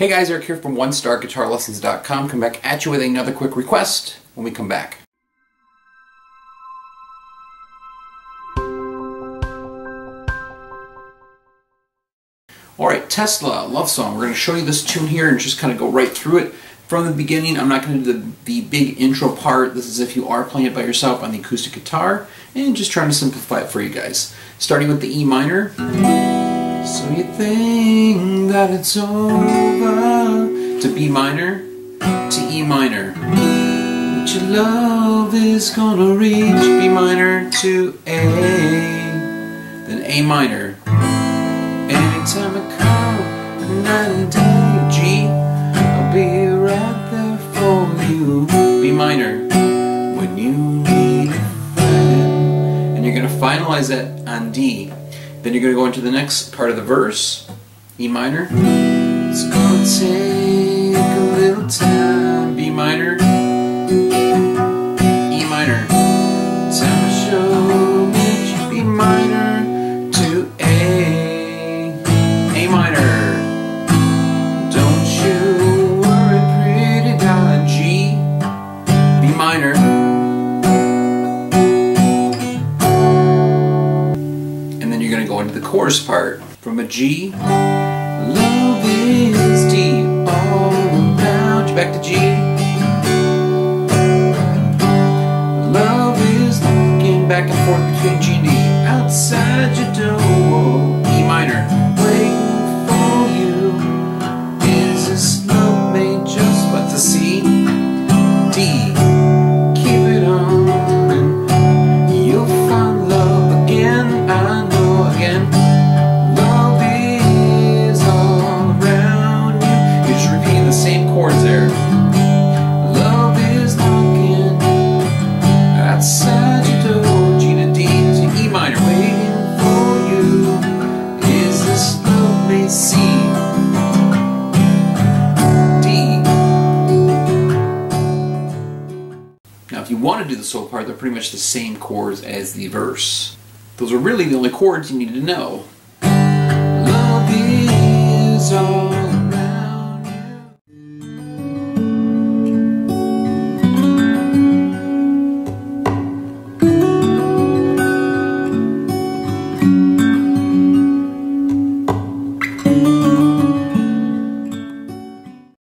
Hey guys, Eric here from OneStarGuitarLessons.com. Come back at you with another quick request when we come back. Alright, Tesla, Love Song. We're going to show you this tune here and just kind of go right through it from the beginning. I'm not going to do the, the big intro part. This is if you are playing it by yourself on the acoustic guitar and just trying to simplify it for you guys. Starting with the E minor. So you think that it's over to B minor to E minor. But your love is gonna reach B minor to A, then A minor. Anytime I call, night and day, G, I'll be right there for you. B minor, when you need a friend. And you're gonna finalize that on D. Then you're going to go into the next part of the verse, E minor. The chorus part. From a G, love is deep all around you. Back to G. Love is looking back and forth between G and D. Outside your door, want to do the solo part, they're pretty much the same chords as the verse. Those are really the only chords you need to know.